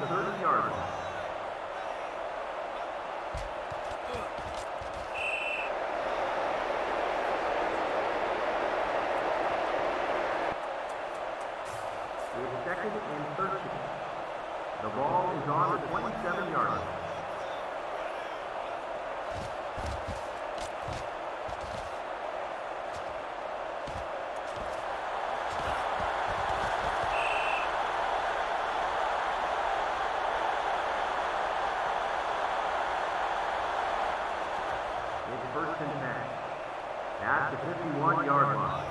the 30. yard line.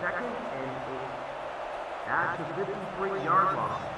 Second and eight at the 53 yard line.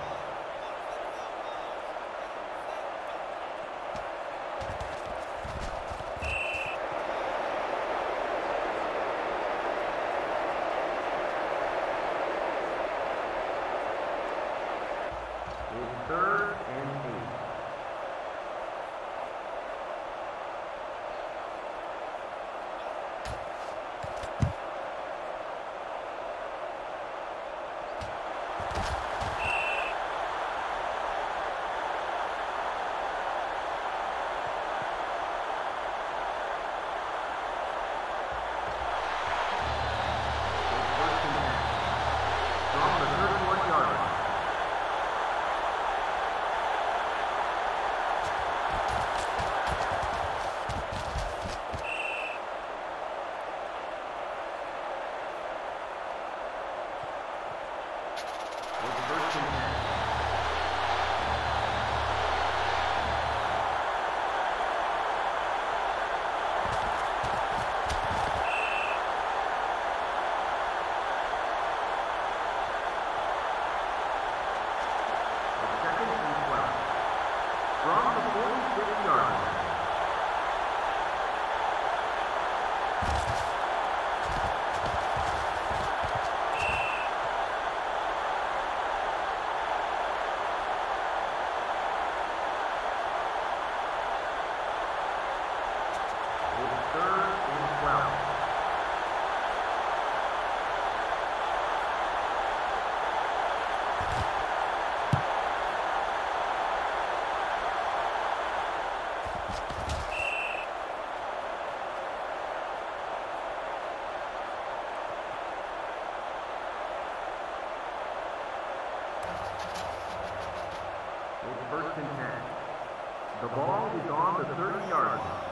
ball is on the 30 yard line.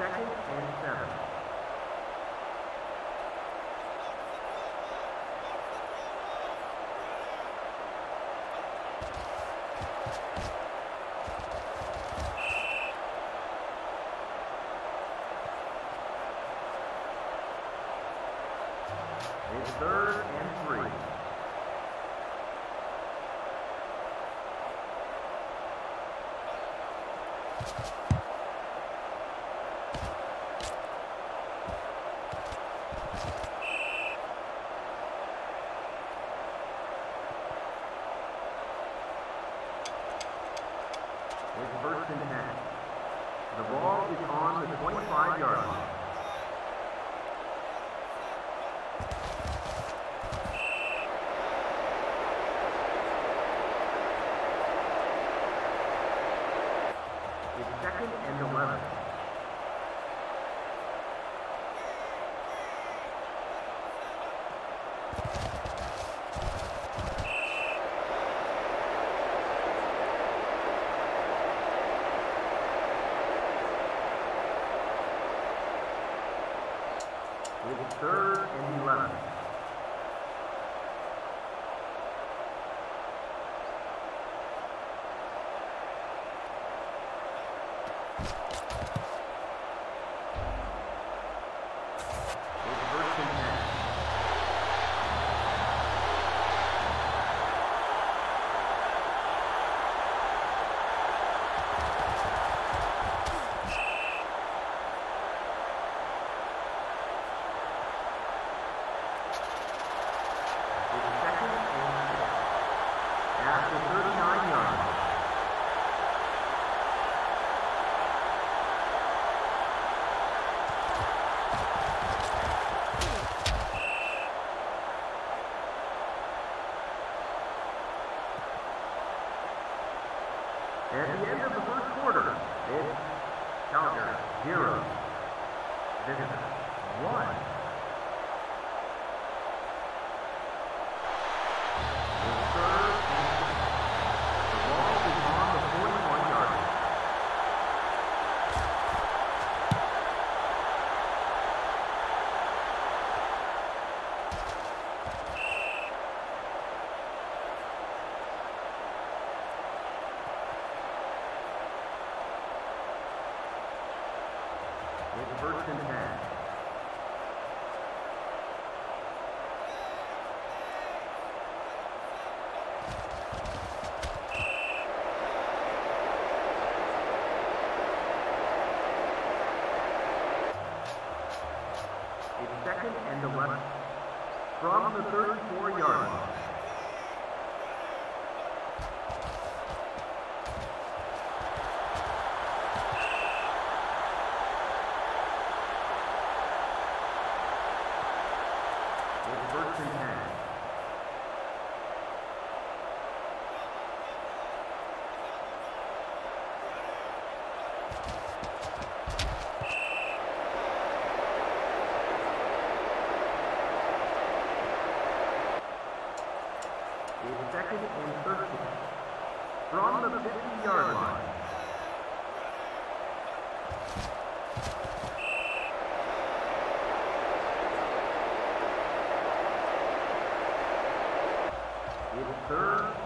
second and seven. David Kerr and 11. At the end of the first quarter, it's Calgary 0, Visitor 1. first and 10. second and 13. From the 50-yard line. third.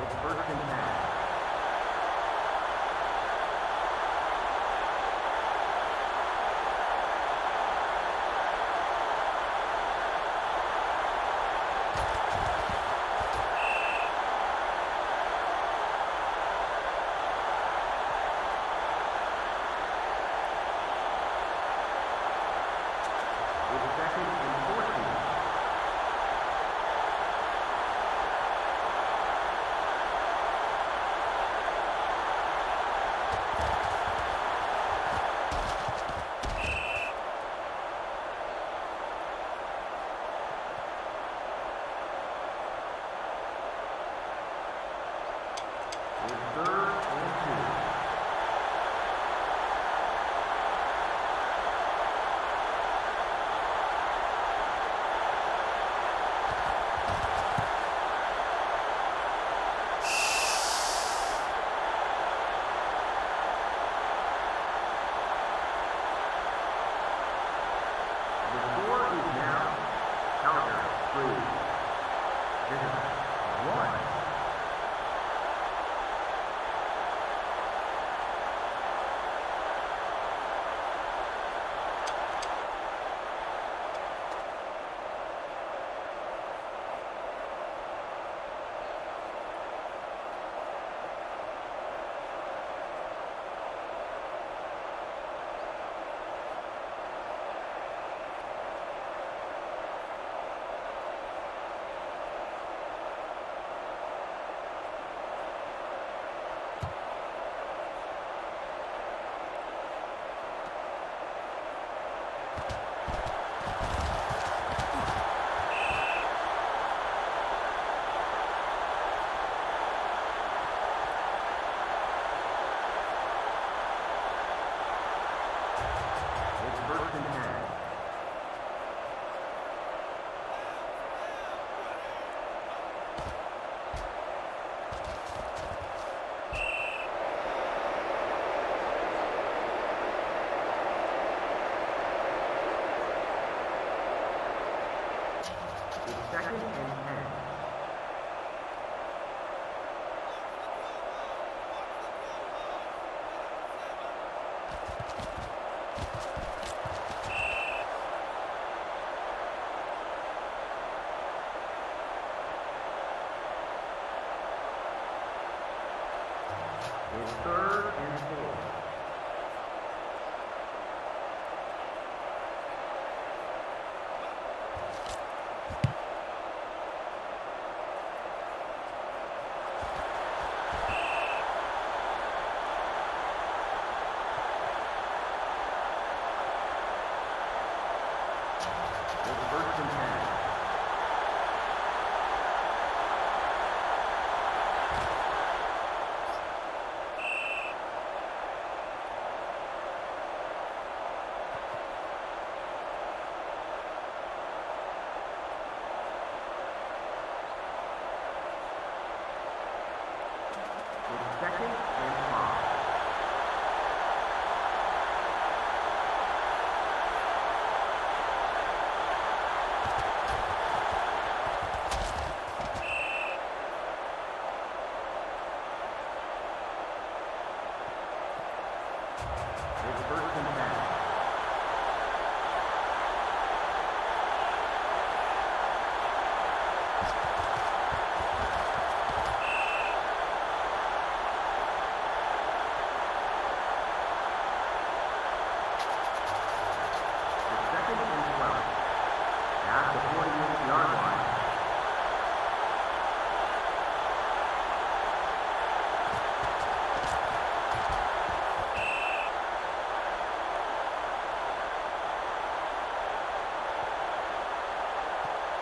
Roethlisberger in the net.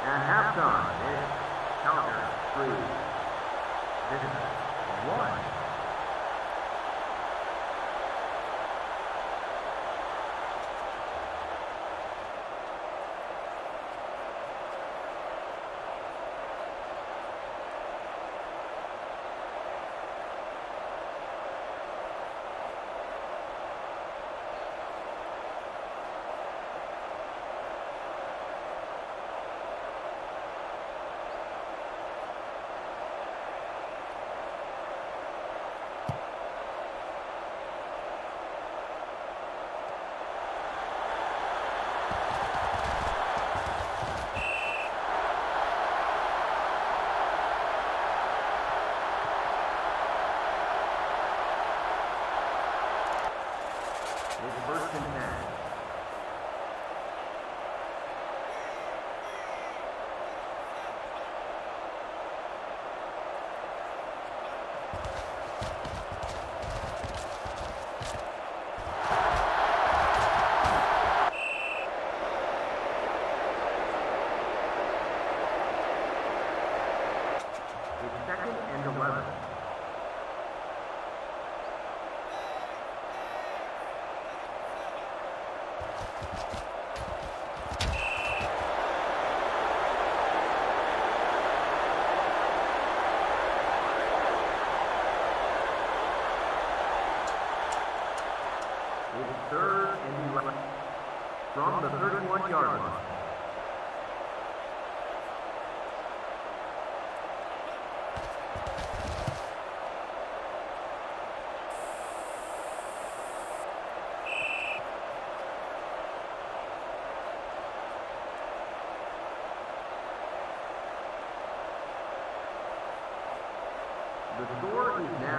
At halftime, it's Calgary 3, Denver 1. Score now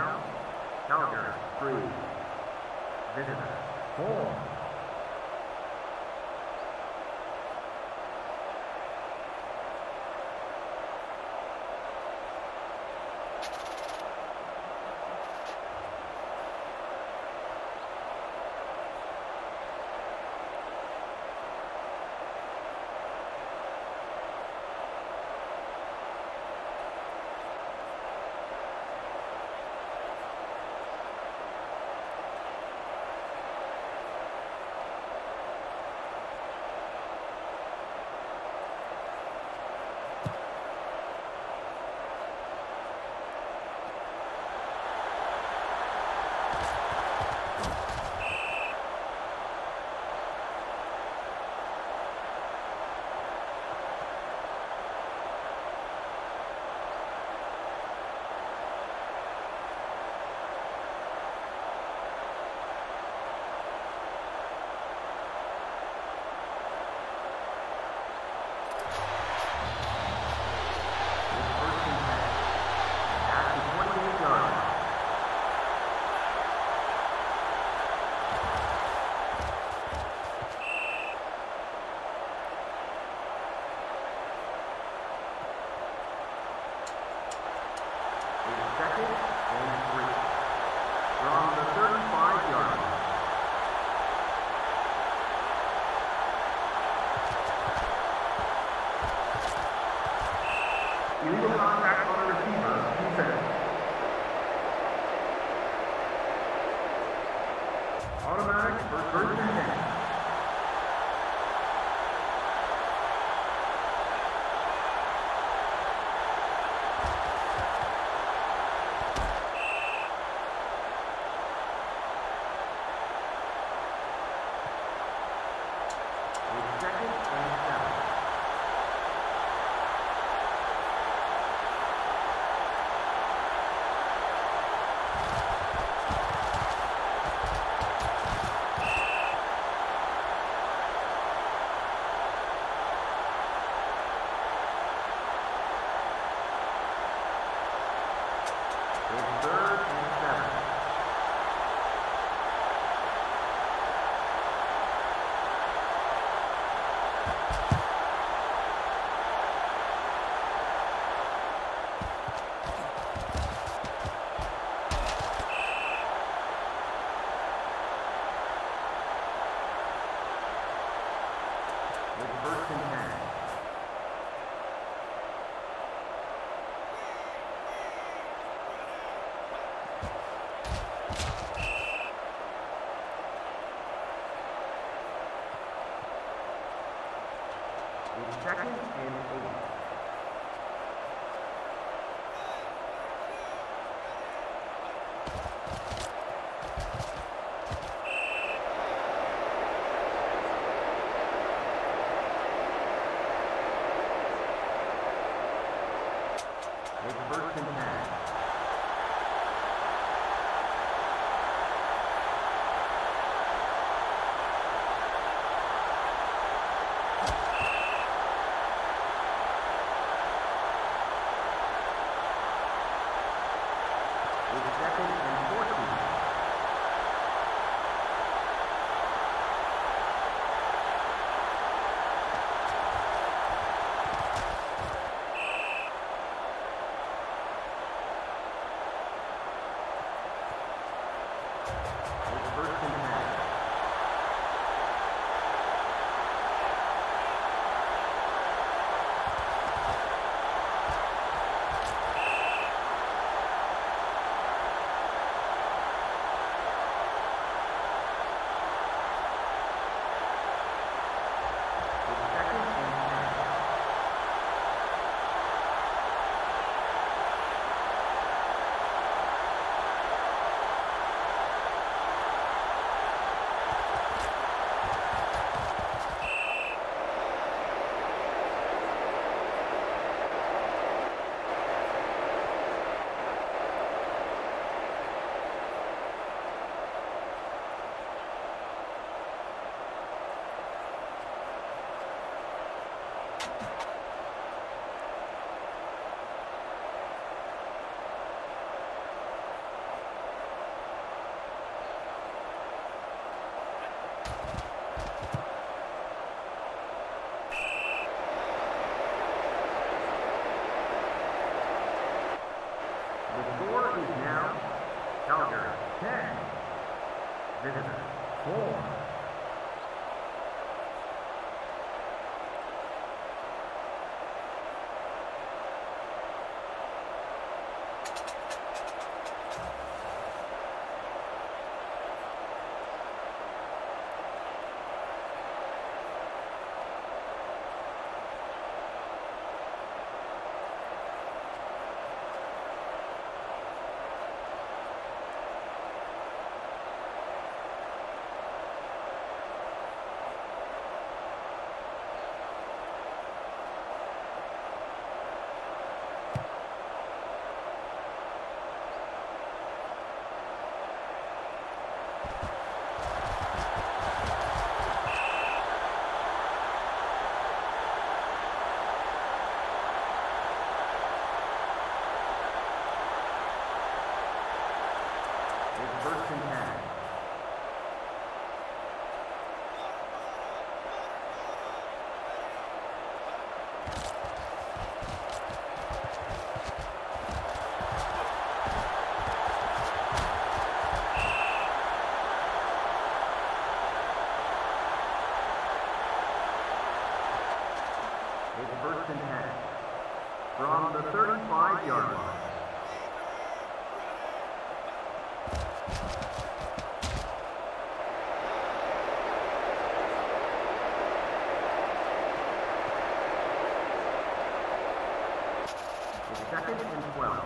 35-yard line. Second and 12.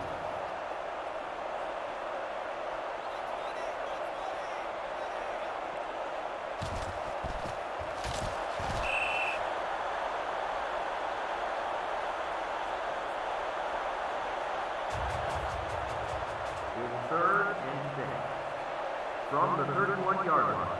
31-yard line.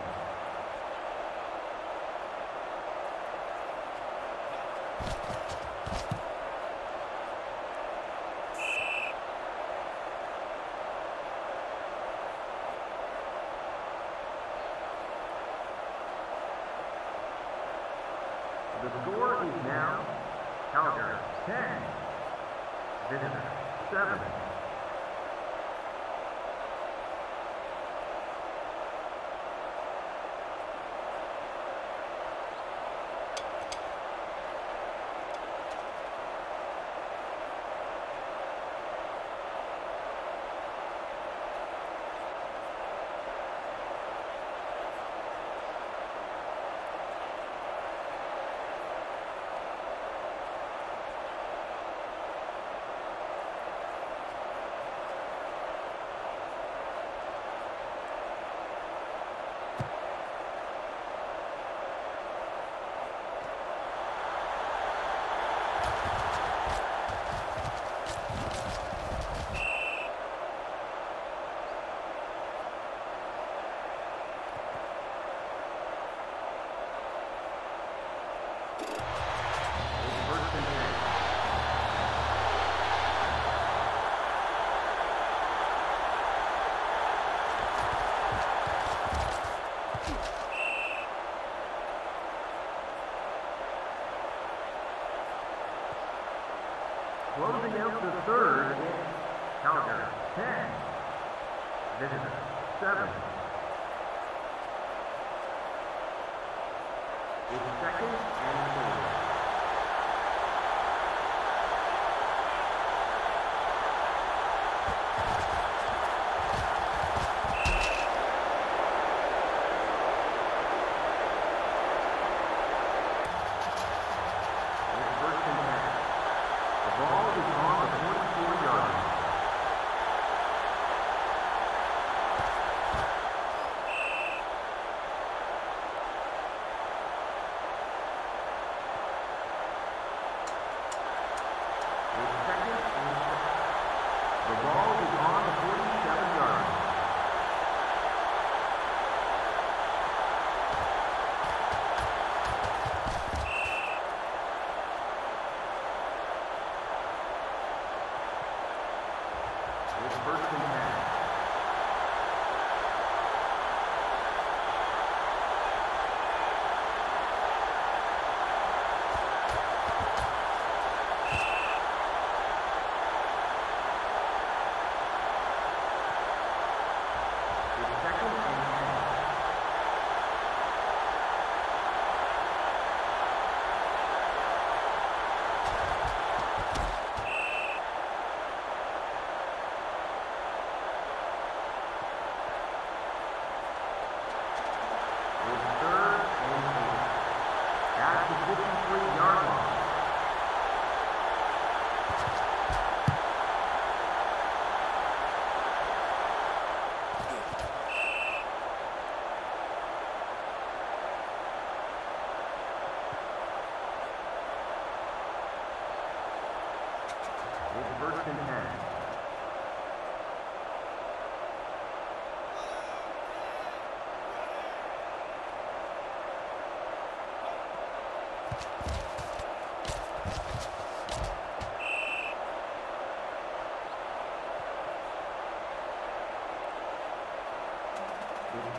Coming out to third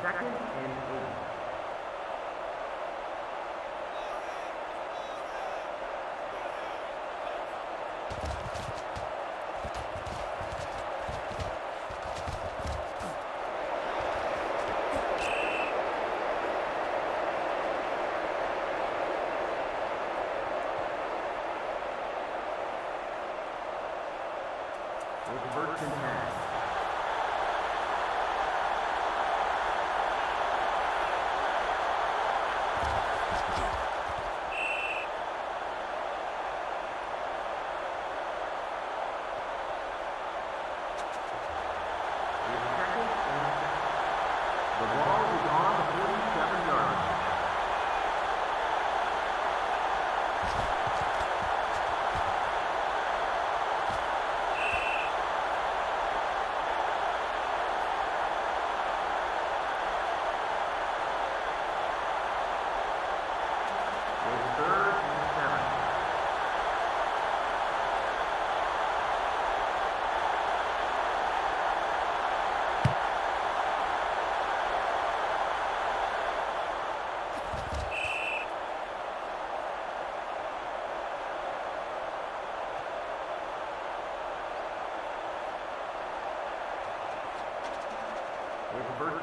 second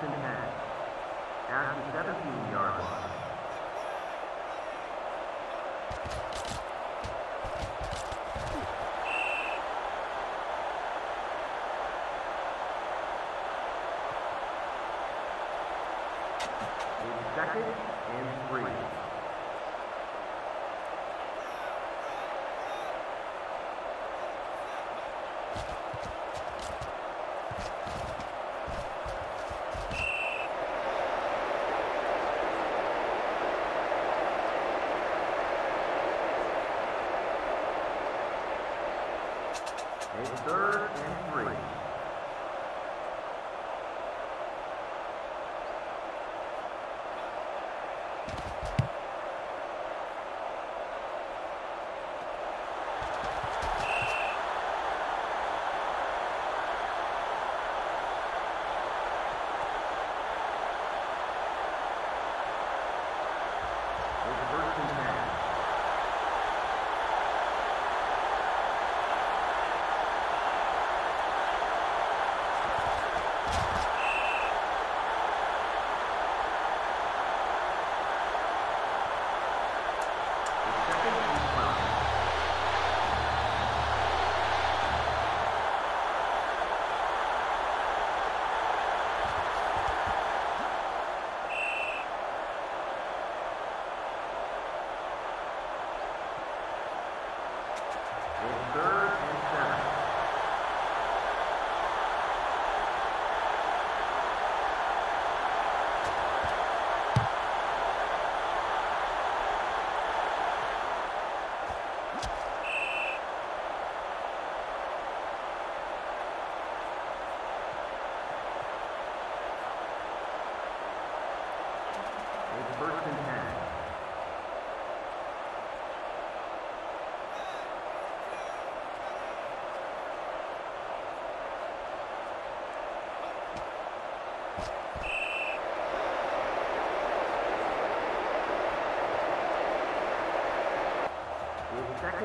first and half. At the 17-yard line.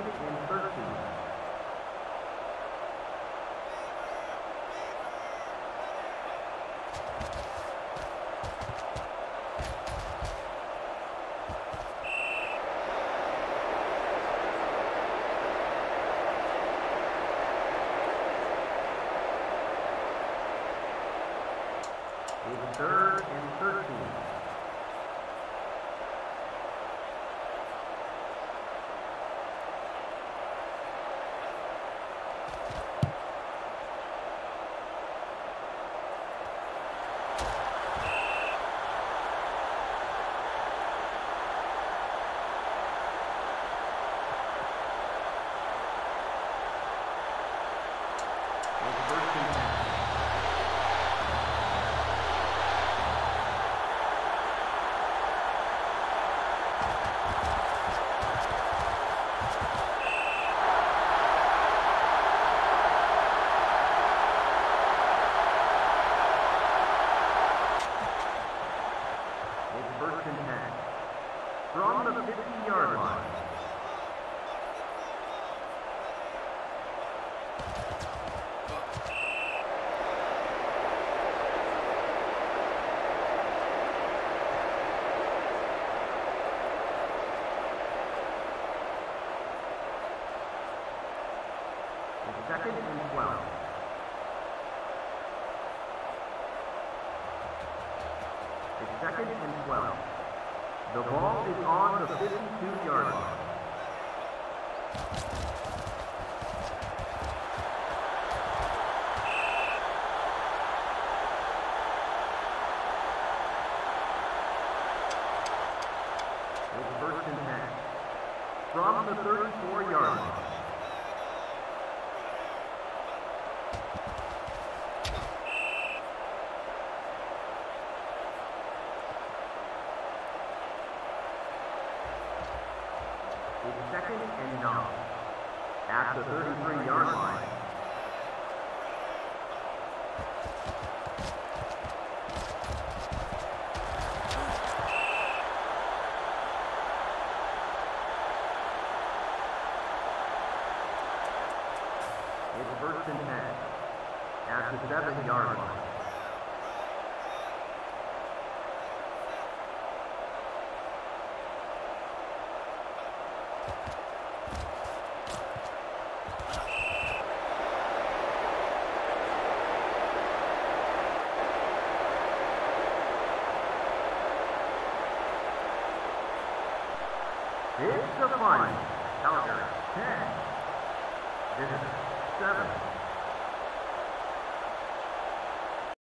Thank you. from the 34-yard line. It's second and nine at the 33-yard line. time.